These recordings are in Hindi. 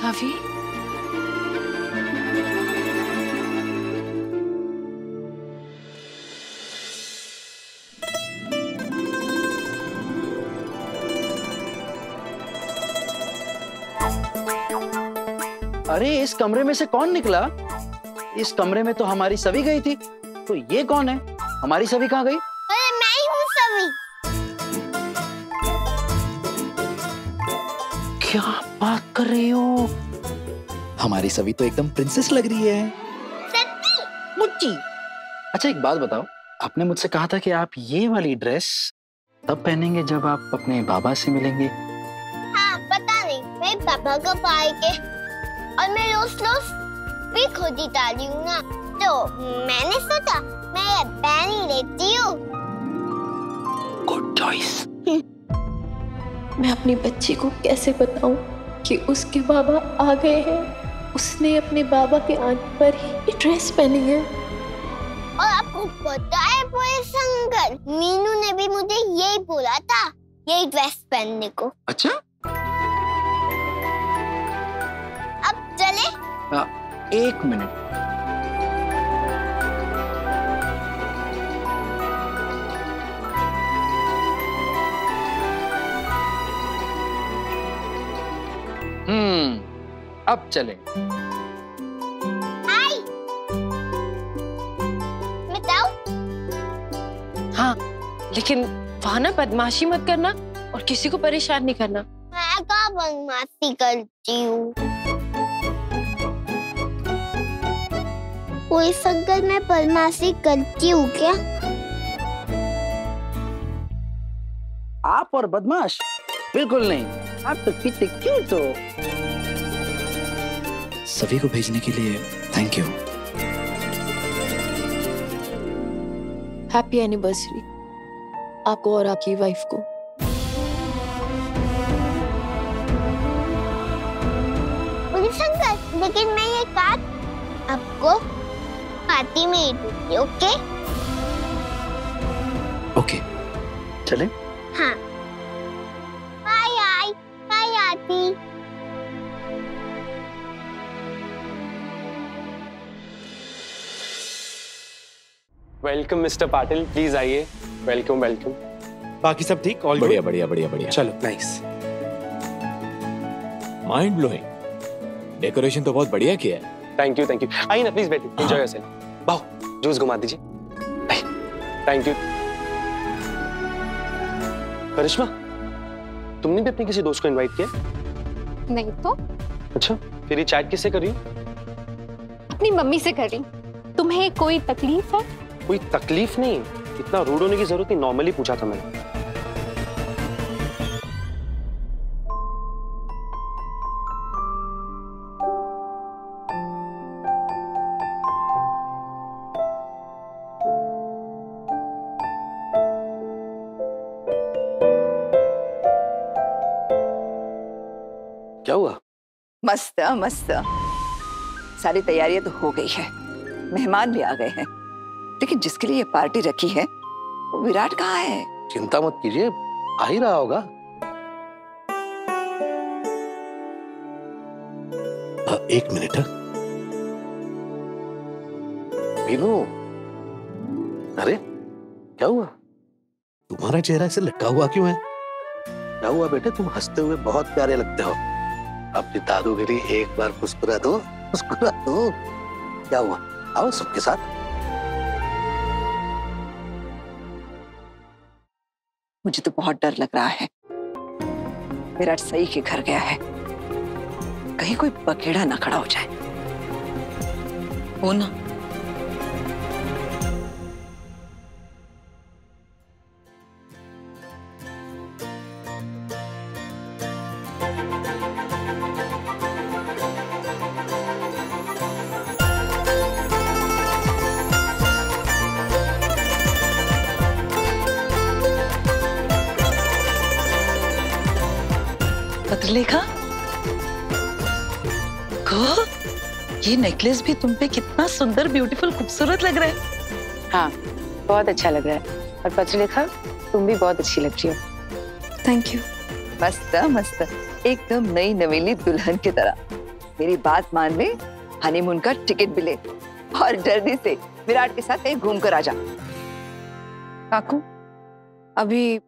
सभी अरे इस कमरे में से कौन निकला? इस कमरे में तो हमारी सभी गई थी। तो ये कौन है? हमारी सभी कहाँ गई? अरे मैं ही हूँ सभी। क्या? बात कर रहे हो। हमारी सभी तो एकदम प्रिंसेस लग रही है। सच्ची मुच्ची अच्छा एक बात बताओ। आपने मुझसे कहा था कि आप ये वाली ड्रेस तब पहनेंगे जब आप अपने बाबा से मिलेंगे। हाँ पता नहीं। मेरे पापा कब आएँगे और मैं रोज रोज भी खुद ही डाली हूँ ना। तो मैंने सोचा मैं ये पहन ही लेती हूँ। गुड चॉइस मैं अपनी बच्ची को कैसे बताऊँ? कि उसके बाबा आ गए हैं। उसने अपने बाबा के आने पर ही ड्रेस पहनी है। और आपको पता है पूरे संगत मीनू ने भी मुझे यही बोला था यही ड्रेस पहनने को। अच्छा? अब चले। आ, एक मिनट। अब चले हाय। बताओ हाँ लेकिन वहाँ ना बदमाशी मत करना और किसी को परेशान नहीं करना। मैं का बदमाशी करती हूँ? कोई संगल में बदमाशी करती हूँ क्या? आप और बदमाश? बिल्कुल नहीं। आप तो कितने क्यूट हो। सभी को भेजने के लिए थैंक यू हैप्पी एनिवर्सरी आपको और आपकी वाइफ को. लेकिन मैं ये कार्ड आपको पार्टी में ही दूँगी ओके ओके चले? हाँ। वेलकम मिस्टर पाटिल प्लीज़ आइए. वेलकम वेलकम बाकी सब ठीक? ऑल बढ़िया बढ़िया बढ़िया बढ़िया। चलो नाइस माइंड ब्लोइंग डेकोरेशन तो बहुत बढ़िया किया है। थैंक यू थैंक यू आइए ना प्लीज़ बैठिए। एंजॉय योरसेल्फ बाओ जूस घुमा दीजिए। थैंक यू करिश्मा तुमने भी अपने किसी दोस्त को इनवाइट किया? नहीं तो? अच्छा फिर ये चैट किससे कर करी अपनी मम्मी से कर रही तुम्हें कोई तकलीफ़ है? कोई तकलीफ़ नहीं। इतना रूड होने की ज़रूरत नहीं नॉर्मली पूछा था मैंने। क्या हुआ? मस्त मस्त। सारी तैयारियाँ तो हो गई है। मेहमान भी आ गए हैं। लेकिन जिसके लिए ये पार्टी रखी है वो विराट कहाँ है? चिंता मत कीजिए आ ही रहा होगा। एक मिनट मीनू अरे क्या हुआ? तुम्हारा चेहरा ऐसे लटका हुआ क्यों है? क्या हुआ बेटे? तुम हँसते हुए बहुत प्यारे लगते हो। अपनी दादू के लिए एक बार मुस्कुरा दो मुस्कुरा दो। क्या हुआ? आओ सबके साथ। मुझे तो बहुत डर लग रहा है। मेरा सही के घर गया है। कहीं कोई बकेड़ा ना खड़ा हो जाए। वो ना पत्रलेखा को ये नेकलेस भी तुम पे कितना सुंदर ब्यूटीफुल खूबसूरत लग रहा है। हाँ बहुत अच्छा लग रहा है। और पत्रलेखा तुम भी बहुत अच्छी लग रही हो। थैंक यू मस्त मस्त। एकदम नई नवेली दुल्हन की तरह। मेरी बात मान ले हनीमून का टिकट भी ले। और जल्दी से विराट के साथ कहीं घूम कर आ जा। काकू अभी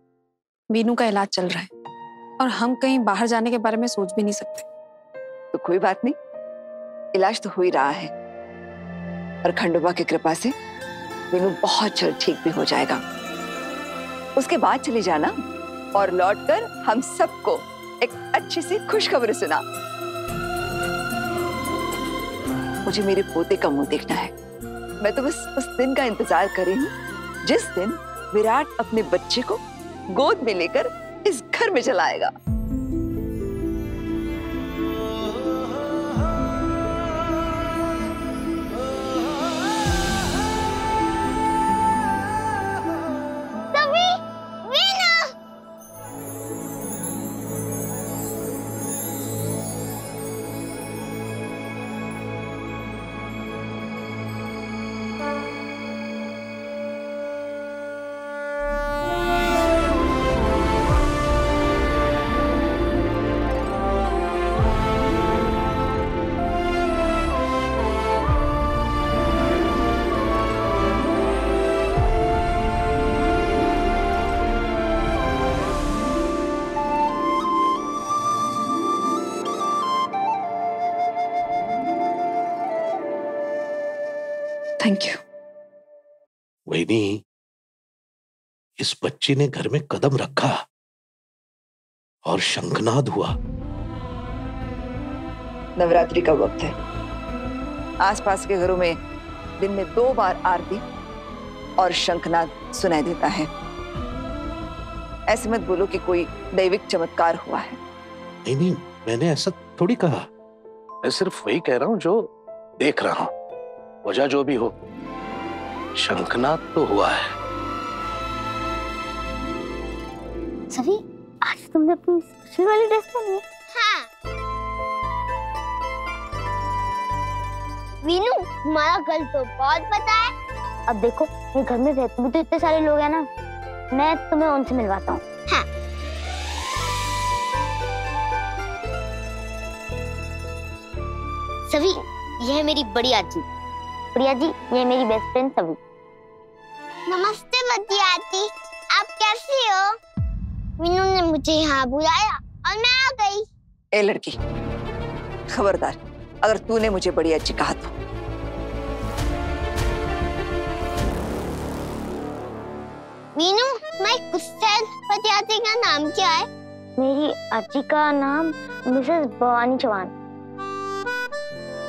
वीनू का इलाज चल रहा है। और हम कहीं बाहर जाने के बारे में सोच भी नहीं सकते। तो कोई बात नहीं। इलाज तो हो ही रहा है। और खंडोबा की कृपा से वीनू बहुत जल्द ठीक भी हो जाएगा। उसके बाद चली जाना और लौटकर हम सबको एक अच्छी सी खुशखबरी सुना। मुझे मेरे पोते का मुँह देखना है। मैं तो बस उस दिन का इंतज़ार कर रही हूँ, जिस दिन विराट अपने बच्चे को गोद में लेकर इस घर में चला थैंक यू वही इस बच्ची ने घर में कदम रखा और शंखनाद हुआ। नवरात्रि का वक्त है। आसपास के घरों में दिन में दो बार आरती और शंखनाद सुनाई देता है। ऐसे मत बोलो कि कोई दैविक चमत्कार हुआ है। नहीं नहीं मैंने ऐसा थोड़ी कहा। मैं सिर्फ़ वही कह रहा हूँ जो देख रहा हूँ। वजह जो भी हो शंखनाद तो हुआ है। सभी आज तुमने अपनी स्पेशल वाली ड्रेस पहनी है? हाँ। वीनू तुम्हारा घर तो बहुत पता है। अब देखो मेरे घर में रहते भी तो इतने सारे लोग हैं ना। मैं तुम्हें उनसे मिलवाता हूँ। हाँ। सभी यह मेरी बड़ी आजी। प्रिया जी ये मेरी बेस्ट फ्रेंड सभी। नमस्ते आजी आप कैसी हो? मीनू ने मुझे यहाँ बुलाया और मैं आ गई। ए लड़की खबरदार अगर तूने मुझे बड़ी अच्छी कहा तो। मीनू मैं गुस्से बड़ी आजी का नाम क्या है? मेरी आजी का नाम मिसेस भवानी चौहान।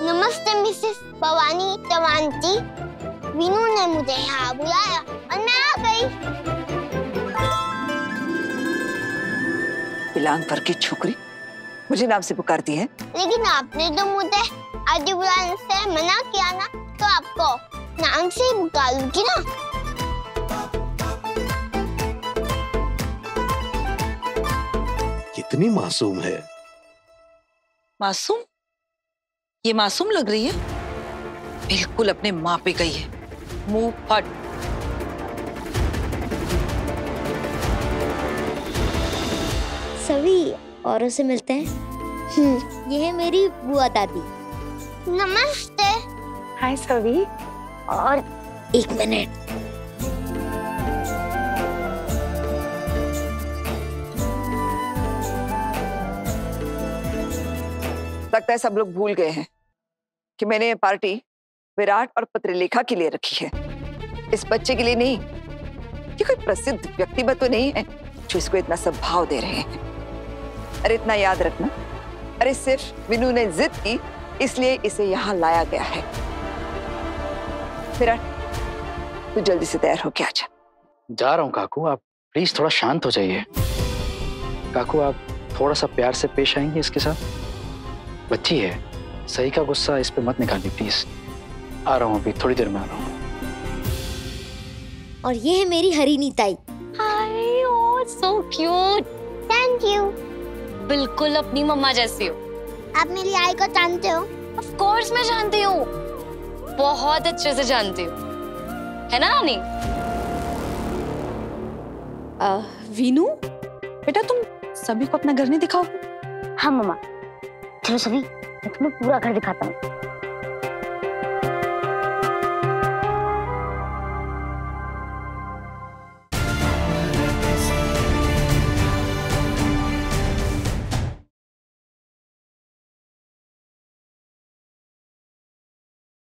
नमस्ते मिसेस भवानी चौहान जी। मीनू ने मुझे यहाँ बुलाया और मैं आ गई। बिलांग पर की छोकरी मुझे नाम से पुकारती है। लेकिन आपने तो मुझे आजी बुलाने से मना किया ना तो आपको नाम से ही पुकारूँगी ना। कितनी मासूम है। मासूम? ये मासूम लग रही है? बिल्कुल अपने माँ पे गई है। मुँह फट। सभी औरों से मिलते हैं। ये है मेरी बुआ दादी। नमस्ते। हाय सभी। और एक मिनट। लगता है सब लोग भूल गए हैं। कि मैंने ये पार्टी विराट और पत्रलेखा के लिए रखी है। इस बच्चे के लिए नहीं, ये कोई प्रसिद्ध व्यक्तित्व तो नहीं है जो इसको इतना सब भाव दे रहे हैं। अरे इतना याद रखना। अरे सिर्फ़ विनू ने जिद की, इसलिए इसे यहाँ लाया गया है। विराट, तू जल्दी से तैयार होके आ जा। जा रहा हूँ काकू, आप प्लीज़ थोड़ा शांत हो जाइए। काकू, आप थोड़ा सा प्यार से पेश आएँगे इसके साथ? बच्ची है। सही का गुस्सा इस पे मत निकालिए प्लीज़ आ रहा हूँ अभी थोड़ी देर में आ रहा हूँ। और ये है मेरी Hari Nitai hi oh so cute thank you बिल्कुल अपनी मम्मा जैसी हो। आप मेरी आई को जानते हो? ऑफ़ कोर्स मैं जानती हूँ। बहुत अच्छे से जानती हूँ। है ना नानी? वीनू? बेटा तुम सभी को अपना घर नहीं दिखाओ हाँ मम्मा। चलो सभी। मैं पूरा घर दिखाता हूँ